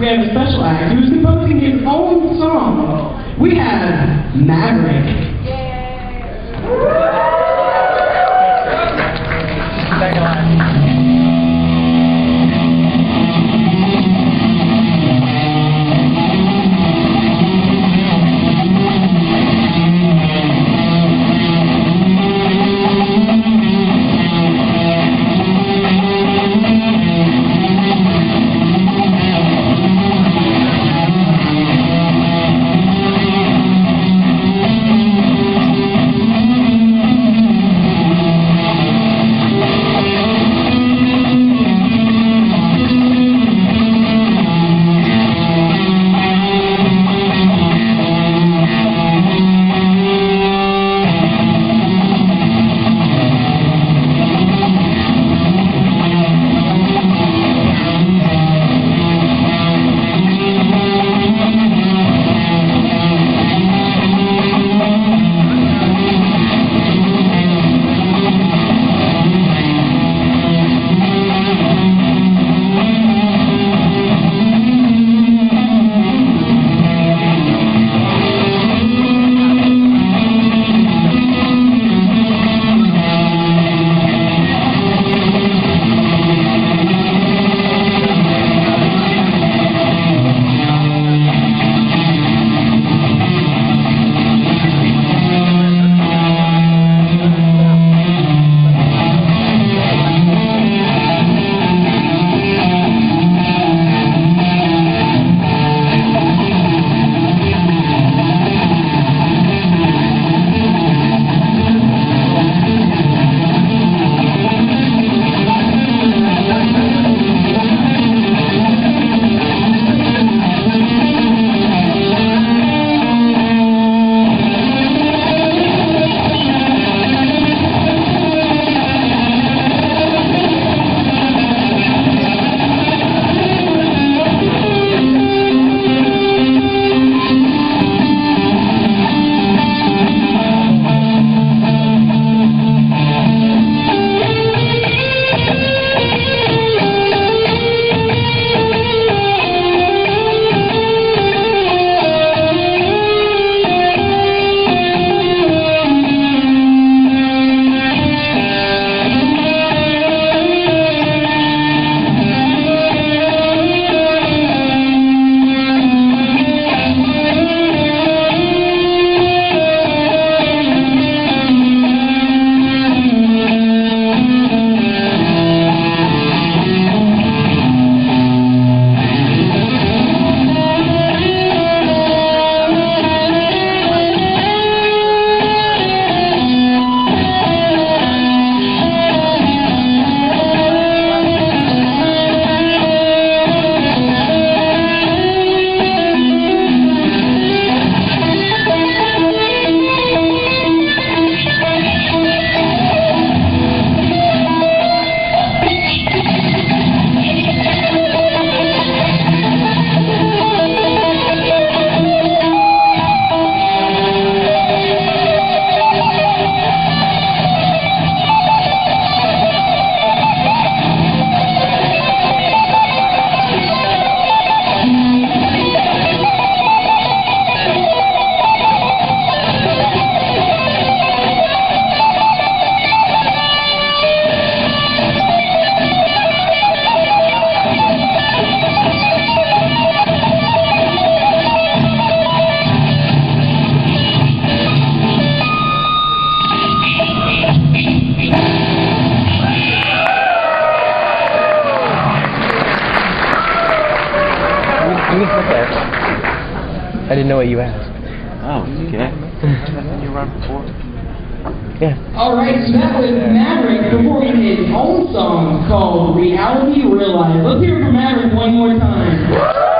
we have a special act who's composing his own song. We have Maverick. I didn't know what you asked. Oh, okay. you run before? Yeah. All right, so that was Maverick performing his own song called Reality Real Life. Let's hear it from Maverick one more time.